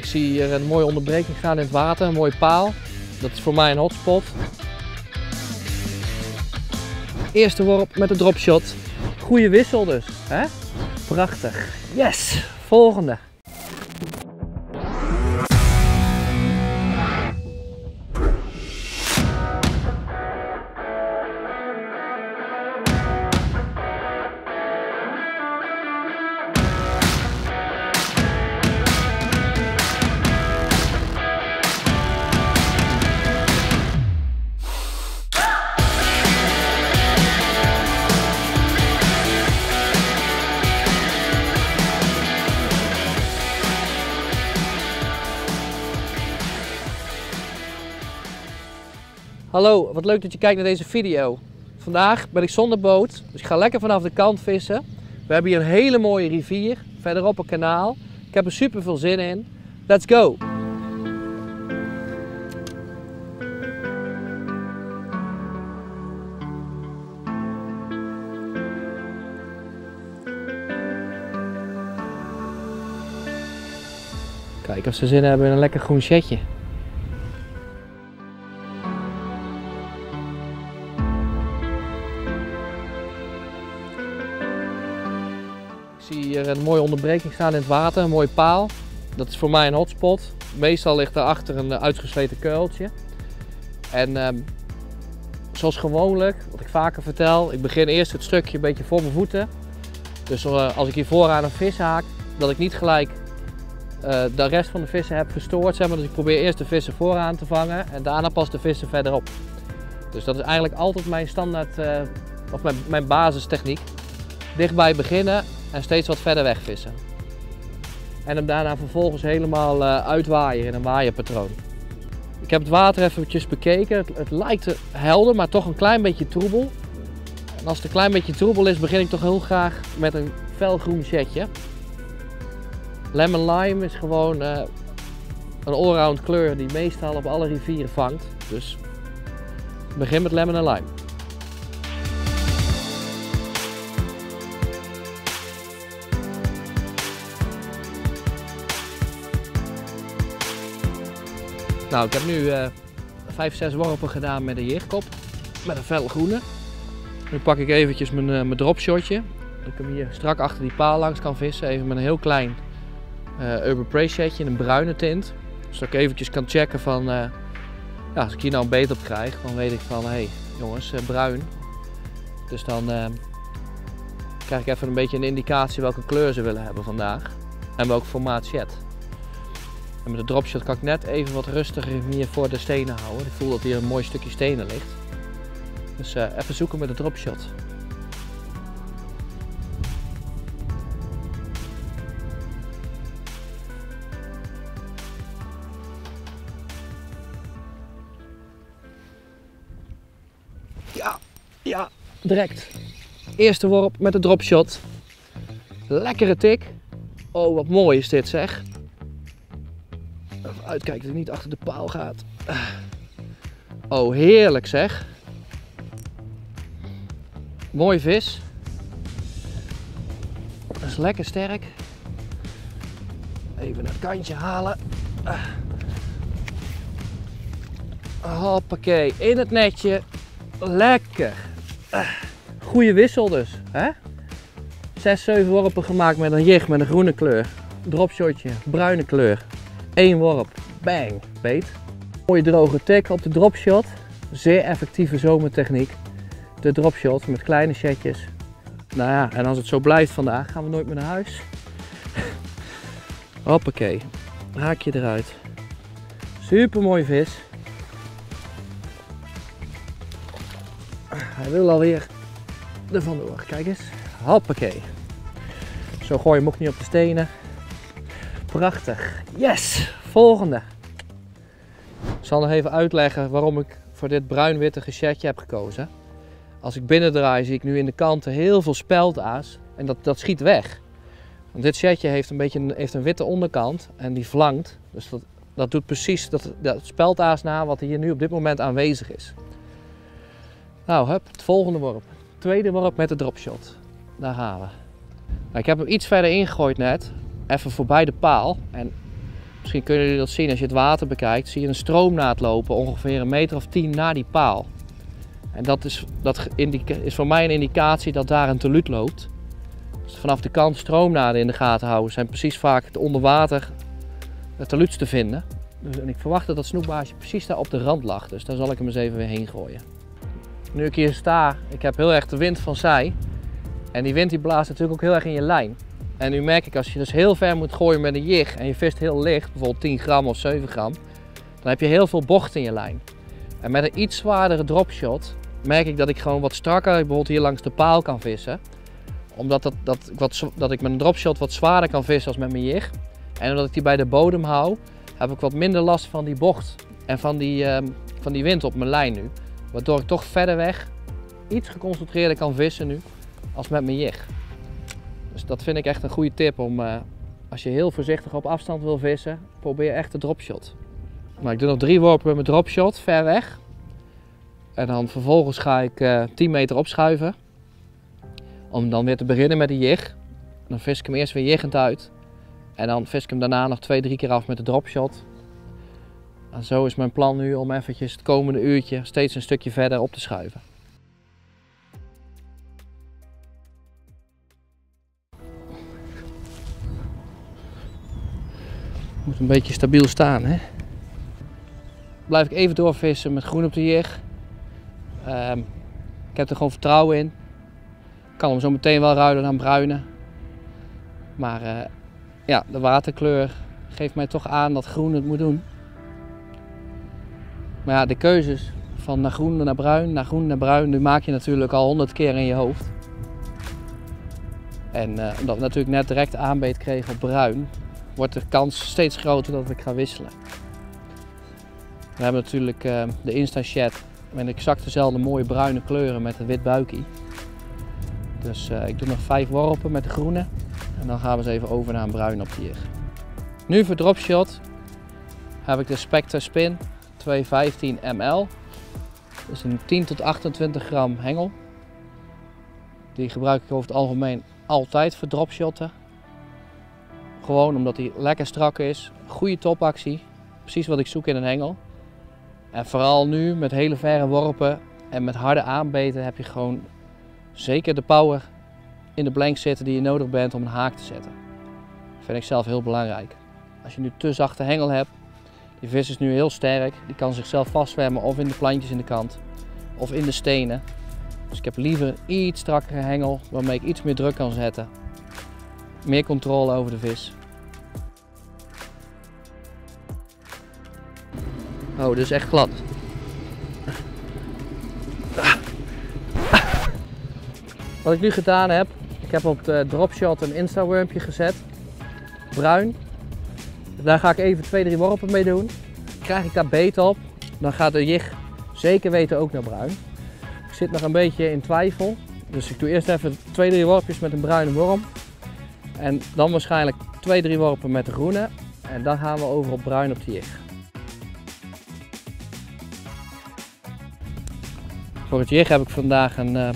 Ik zie hier een mooie onderbreking gaan in het water, een mooie paal. Dat is voor mij een hotspot. Eerste worp met de dropshot. Goede wissel dus. Hè? Prachtig. Yes! Volgende. Hallo, wat leuk dat je kijkt naar deze video. Vandaag ben ik zonder boot, dus ik ga lekker vanaf de kant vissen. We hebben hier een hele mooie rivier, verderop een kanaal. Ik heb er super veel zin in. Let's go! Kijk of ze zin hebben in een lekker groen setje. Mooie onderbreking staan in het water, een mooie paal. Dat is voor mij een hotspot. Meestal ligt daarachter een eh, uitgesleten kuiltje. En ehm, zoals gewoonlijk, wat ik vaker vertel, ik begin eerst het stukje een beetje voor mijn voeten. Dus eh, als ik hier vooraan een vis haak, dat ik niet gelijk eh, de rest van de vissen heb verstoord. Zeg maar. Dus ik probeer eerst de vissen vooraan te vangen en daarna pas de vissen verderop. Dus dat is eigenlijk altijd mijn standaard, of mijn, mijn basistechniek. Dichtbij beginnen en steeds wat verder weg vissen. En hem daarna vervolgens helemaal eh, uitwaaien in een waaierpatroon. Ik heb het water eventjes bekeken. Het, het lijkt helder, maar toch een klein beetje troebel. En als het een klein beetje troebel is, begin ik toch heel graag met een felgroen setje. Lemon lime is gewoon eh, een allround kleur die meestal op alle rivieren vangt. Dus begin met lemon en lime. Nou, ik heb nu eh 5, 6 worpen gedaan met een jigkop. Met een fel groene. Nu pak ik eventjes mijn, eh, mijn dropshotje. Dat ik hem hier strak achter die paal langs kan vissen. Even met een heel klein eh, Urban Prey setje in een bruine tint. Zodat ik eventjes kan checken van... eh, ja, als ik hier nou een beet op krijg, dan weet ik van... Hé hey, jongens, bruin. Dus dan krijg ik even een beetje een indicatie welke kleur ze willen hebben vandaag. En welk formaat chat. En met de dropshot kan ik net even wat rustiger hier voor de stenen houden. Ik voel dat hier een mooi stukje stenen ligt. Dus eh, even zoeken met de dropshot. Ja, ja, direct. Eerste worp met de dropshot. Lekkere tik. Oh, wat mooi is dit zeg. Even uitkijken dat hij niet achter de paal gaat. Oh, heerlijk zeg. Mooi vis. Dat is lekker sterk. Even het kantje halen. Hoppakee, in het netje. Lekker. Goeie wissel dus. Hè? 6, 7 worpen gemaakt met een jig met een groene kleur. Dropshotje, bruine kleur. 1 worp, bang, beet. Mooie droge tik op de dropshot. Zeer effectieve zomertechniek. De dropshot met kleine setjes. Nou ja, en als het zo blijft vandaag, gaan we nooit meer naar huis. Hoppakee, haakje eruit. Super mooi vis. Hij wil alweer er vandoor. Kijk eens. Hoppakee. Zo gooi je hem ook niet op de stenen. Prachtig. Yes! Volgende. Ik zal nog even uitleggen waarom ik voor dit bruin-witte heb gekozen. Als ik binnendraai zie ik nu in de kanten heel veel speldaas en dat, dat schiet weg. Want dit setje heeft een beetje een, heeft een witte onderkant en die flankt. Dus dat, dat doet precies dat, speldaas na wat hier nu op dit moment aanwezig is. Nou, hup, het volgende worp. Tweede worp met de dropshot. Daar gaan we. Nou, ik heb hem iets verder ingegooid net. Even voorbij de paal. En misschien kunnen jullie dat zien als je het water bekijkt, zie je een stroomnaad lopen ongeveer een meter of tien na die paal. En dat is, dat is voor mij een indicatie dat daar een teluut loopt. Dus vanaf de kant stroomnaden in de gaten houden zijn precies vaak het onder water het teluuts te vinden. Dus, en ik verwacht dat dat snoekbaasje precies daar op de rand lag. Dus daar zal ik hem eens even weer heen gooien. Nu ik hier sta, ik heb heel erg de wind van zij. En die wind die blaast natuurlijk ook heel erg in je lijn. En nu merk ik als je dus heel ver moet gooien met een jig en je vist heel licht, bijvoorbeeld 10 gram of 7 gram, dan heb je heel veel bocht in je lijn. En met een iets zwaardere dropshot merk ik dat ik gewoon wat strakker, bijvoorbeeld hier langs de paal kan vissen. Omdat dat, dat, wat, dat ik met een dropshot wat zwaarder kan vissen als met mijn jig. En omdat ik die bij de bodem hou, heb ik wat minder last van die bocht en van die, uh, van die wind op mijn lijn nu. Waardoor ik toch verder weg iets geconcentreerder kan vissen nu als met mijn jig. Dus dat vind ik echt een goede tip om uh, als je heel voorzichtig op afstand wil vissen, probeer echt de dropshot. Maar ik doe nog drie worpen met mijn dropshot ver weg. En dan vervolgens ga ik uh, eh, 10 meter opschuiven. Om dan weer te beginnen met de jig. Dan vis ik hem eerst weer jiggend uit. En dan vis ik hem daarna nog twee, drie keer af met de dropshot. En zo is mijn plan nu om eventjes het komende uurtje steeds een stukje verder op te schuiven. Moet een beetje stabiel staan hè. Blijf ik even doorvissen met groen op de jig. Um, ik heb er gewoon vertrouwen in. Ik kan hem zo meteen wel ruilen naar bruine. Maar uh, ja, de waterkleur geeft mij toch aan dat groen het moet doen. Maar ja, de keuzes van naar groen naar bruin, naar groen naar bruin, die maak je natuurlijk al honderd keer in je hoofd. En uh, omdat we natuurlijk net direct aanbeet kregen op bruin, wordt de kans steeds groter dat ik ga wisselen. We hebben natuurlijk uh, de Insta-chat met exact dezelfde mooie bruine kleuren met een wit buikje. Dus uh, ik doe nog vijf worpen met de groene. En dan gaan we eens even over naar een bruin op. Nu voor dropshot heb ik de Spectre Spin 215 ml. Dat is een 10 tot 28 gram hengel. Die gebruik ik over het algemeen altijd voor dropshotten. Gewoon omdat hij lekker strak is, goede topactie, precies wat ik zoek in een hengel. En vooral nu met hele verre worpen en met harde aanbeten heb je gewoon zeker de power in de blank zitten die je nodig bent om een haak te zetten. Dat vind ik zelf heel belangrijk. Als je nu te zachte hengel hebt, die vis is nu heel sterk, die kan zichzelf vastzwemmen of in de plantjes in de kant of in de stenen. Dus ik heb liever een iets strakkere hengel waarmee ik iets meer druk kan zetten. Meer controle over de vis. Oh, dit is echt glad. Wat ik nu gedaan heb, ik heb op de dropshot een insta-wormpje gezet. Bruin. Daar ga ik even twee, drie worpen mee doen. Krijg ik daar beet op, dan gaat de jig zeker weten ook naar bruin. Ik zit nog een beetje in twijfel. Dus ik doe eerst even twee, drie worpjes met een bruine worm. En dan waarschijnlijk twee, drie worpen met de groene. En dan gaan we over op bruin op de jig. Voor het jig heb ik vandaag een uh,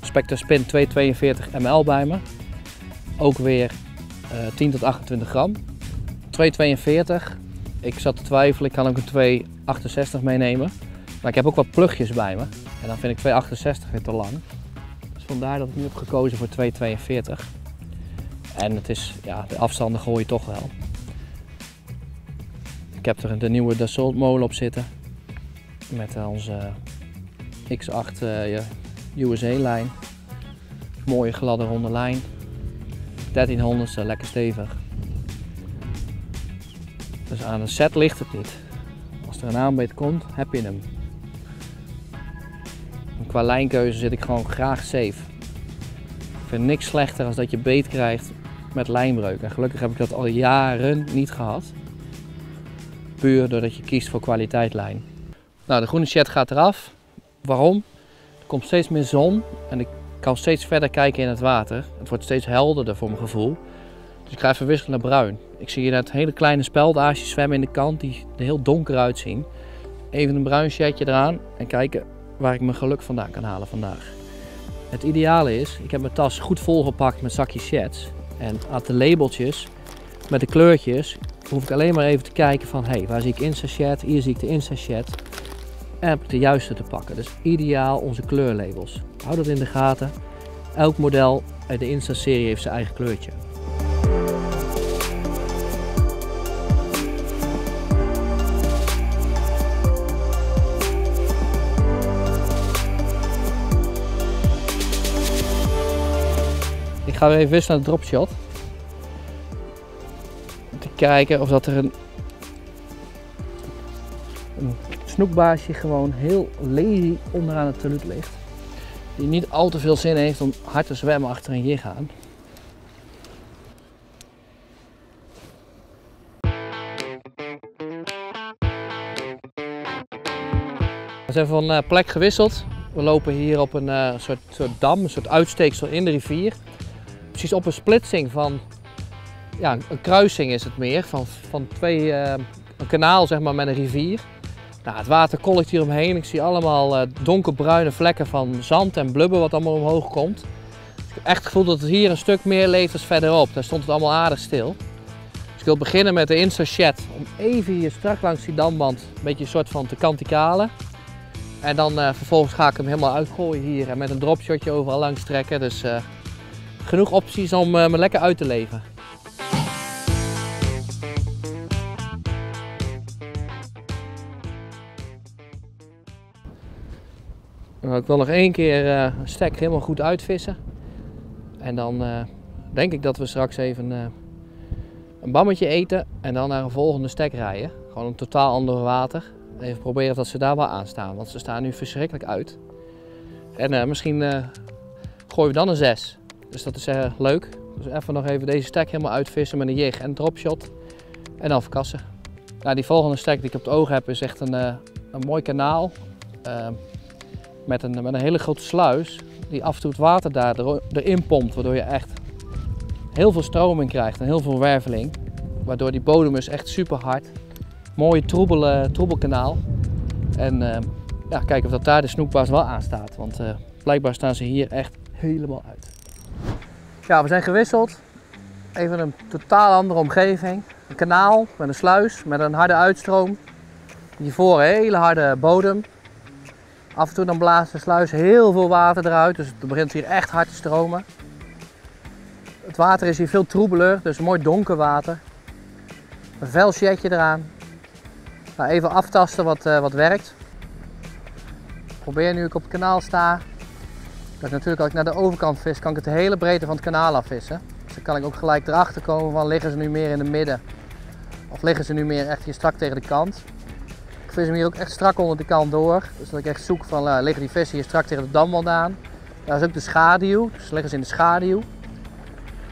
Spectre Spin 242 ml bij me. Ook weer uh, eh, 10 tot 28 gram. 242. Ik zat te twijfelen, ik kan ook een 268 meenemen. Maar ik heb ook wat plugjes bij me. En dan vind ik 268 weer te lang. Dus vandaar dat ik nu heb gekozen voor 242. En het is, ja, de afstanden gooi je toch wel. Ik heb er de nieuwe Dassault molen op zitten. Met onze X8 uh, USA-lijn. Mooie gladde ronde lijn. 1300 lekker stevig. Dus aan de set ligt het niet. Als er een aanbeet komt, heb je hem. Qua lijnkeuze zit ik gewoon graag safe. Ik vind niks slechter als dat je beet krijgt met lijnbreuk. En gelukkig heb ik dat al jaren niet gehad. Puur doordat je kiest voor kwaliteit lijn. Nou, de groene chat gaat eraf. Waarom? Er komt steeds meer zon en ik kan steeds verder kijken in het water. Het wordt steeds helderder voor mijn gevoel. Dus ik ga even wisselen naar bruin. Ik zie hier net hele kleine speldaasjes zwemmen in de kant die er heel donker uitzien. Even een bruin shirtje eraan en kijken waar ik mijn geluk vandaan kan halen vandaag. Het ideale is, ik heb mijn tas goed volgepakt met zakjes sheds. En aan de labeltjes met de kleurtjes hoef ik alleen maar even te kijken van, hé, hey, waar zie ik Instashed? Hier zie ik de Instashed. En heb ik de juiste te pakken. Dus ideaal onze kleurlabels. Hou dat in de gaten. Elk model uit de Insta-serie heeft zijn eigen kleurtje. Ga weer even wisselen naar de dropshot. Om te kijken of dat er een, een snoekbaasje gewoon heel lazy onderaan het teluut ligt. Die niet al te veel zin heeft om hard te zwemmen achter een jig aan. We zijn van eh, plek gewisseld. We lopen hier op een uh, soort, soort dam, een soort uitsteeksel in de rivier. Precies op een splitsing van, ja, een kruising is het meer, van, van twee, uh, een kanaal zeg maar met een rivier. Nou, het water kolkt hier omheen. Ik zie allemaal uh, donkerbruine vlekken van zand en blubber wat allemaal omhoog komt. ik heb echt het gevoel dat het hier een stuk meer leeft dan verderop. Daar stond het allemaal aardig stil. Dus ik wil beginnen met de Insta-chat om even hier strak langs die damband een beetje een soort van te kantikalen. En dan uh, vervolgens ga ik hem helemaal uitgooien hier en met een dropshotje overal langs trekken. Dus genoeg opties om me lekker uit te leven. Ik wil nog één keer uh, een stek helemaal goed uitvissen. En dan uh, denk ik dat we straks even een bammetje eten en dan naar een volgende stek rijden. Gewoon een totaal ander water. Even proberen dat ze daar wel aanstaan, want ze staan nu verschrikkelijk uit. En misschien gooien we dan een 6. Dus dat is leuk. Dus even nog even deze stek helemaal uitvissen met een jig en dropshot. En dan verkassen. Nou, die volgende stek die ik op het oog heb is echt een, een mooi kanaal met een, met een hele grote sluis die af en toe het water daar erin pompt, waardoor je echt heel veel stroming krijgt en heel veel werveling. Waardoor die bodem is echt super hard. Mooie troebel, troebelkanaal. En uh, ja, kijken of dat daar de snoekbaas wel aan staat, want uh, blijkbaar staan ze hier echt helemaal uit. Ja, we zijn gewisseld. Even een totaal andere omgeving. Een kanaal met een sluis, met een harde uitstroom. Hiervoor een hele harde bodem. Af en toe dan blaast de sluis heel veel water eruit, dus het begint hier echt hard te stromen. Het water is hier veel troebeler, dus mooi donker water. Een vel eraan. Nou, even aftasten wat, uh, wat werkt. Probeer nu ik op het kanaal sta. Dat ik natuurlijk als ik naar de overkant vis, kan ik het hele breedte van het kanaal afvissen. Dus dan kan ik ook gelijk erachter komen van liggen ze nu meer in de midden. Of liggen ze nu meer echt hier strak tegen de kant vis hem hier ook echt strak onder de kant door. Dus dat ik echt zoek van, uh, liggen die vissen hier strak tegen de damwand aan. Daar is ook de schaduw, dus liggen ze in de schaduw.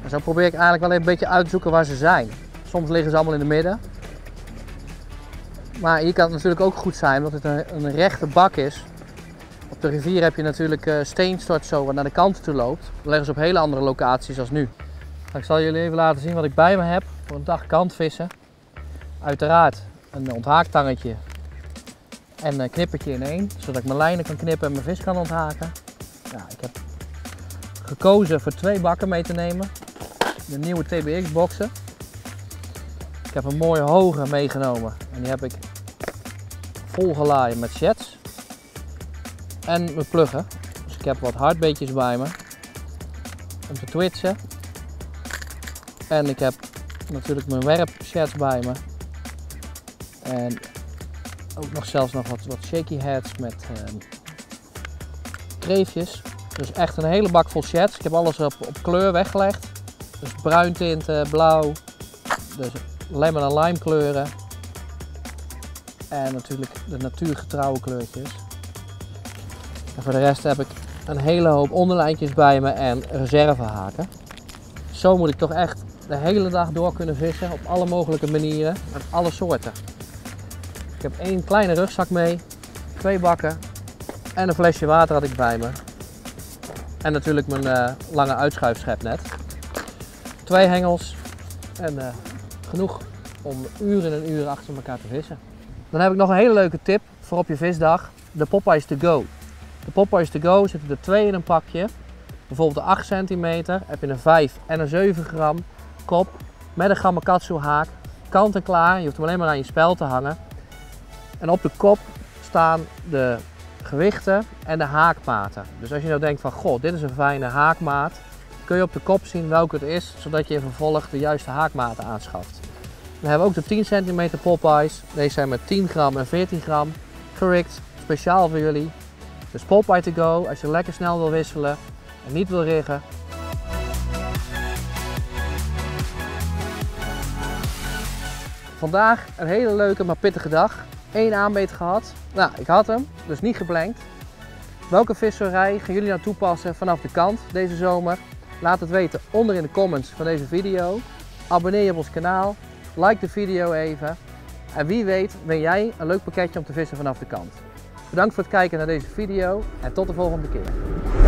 En zo probeer ik eigenlijk wel even een beetje uit te zoeken waar ze zijn. Soms liggen ze allemaal in de midden. Maar hier kan het natuurlijk ook goed zijn, omdat het een, een rechte bak is. De rivier heb je natuurlijk uh, steenstort zo wat naar de kant toe loopt. Leggen ze op hele andere locaties als nu. Ik zal jullie even laten zien wat ik bij me heb voor een dag kantvissen. Uiteraard een onthaaktangetje en een knippertje in één, zodat ik mijn lijnen kan knippen en mijn vis kan onthaken. Ik heb gekozen voor twee bakken mee te nemen. De nieuwe TBX boxen. Ik heb een mooie hoge meegenomen en die heb ik volgeladen met sheds en mijn pluggen. Dus ik heb wat hardbeetjes bij me om te twitchen. En ik heb natuurlijk mijn werp sheds bij me. En ook nog zelfs nog wat, wat shaky heads met uh, kreefjes. Dus echt een hele bak vol sheds. Ik heb alles op, op kleur weggelegd. Dus bruin tinten, blauw, dus lemon en lime kleuren. En natuurlijk de natuurgetrouwe kleurtjes. En voor de rest heb ik een hele hoop onderlijntjes bij me en reservehaken. Zo moet ik toch echt de hele dag door kunnen vissen op alle mogelijke manieren en alle soorten. Ik heb één kleine rugzak mee, twee bakken en een flesje water had ik bij me. En natuurlijk mijn uh, lange uitschuifschepnet. Twee hengels en uh, genoeg om uren en uren achter elkaar te vissen. Dan heb ik nog een hele leuke tip voor op je visdag. De Popeyes to go. De Popeyes to go zitten er twee in een pakje. Bijvoorbeeld de 8 centimeter heb je een 5 en een 7 gram kop met een gamakatsu haak kant en klaar. Je hoeft hem alleen maar aan je spel te hangen. En op de kop staan de gewichten en de haakmaten. Dus als je nou denkt van, goh, dit is een fijne haakmaat, kun je op de kop zien welke het is, zodat je in vervolg de juiste haakmaten aanschaft. We hebben ook de 10 cm Popeyes. Deze zijn met 10 gram en 14 gram. Gerikt, speciaal voor jullie. Dus Popeye to go als je lekker snel wil wisselen en niet wil riggen. Vandaag een hele leuke maar pittige dag. Eén aanbeet gehad. Nou, ik had hem, dus niet geblankt. Welke visserij gaan jullie nou toepassen vanaf de kant deze zomer? Laat het weten onder in de comments van deze video. Abonneer je op ons kanaal. Like de video even. En wie weet ben jij een leuk pakketje om te vissen vanaf de kant. Bedankt voor het kijken naar deze video en tot de volgende keer.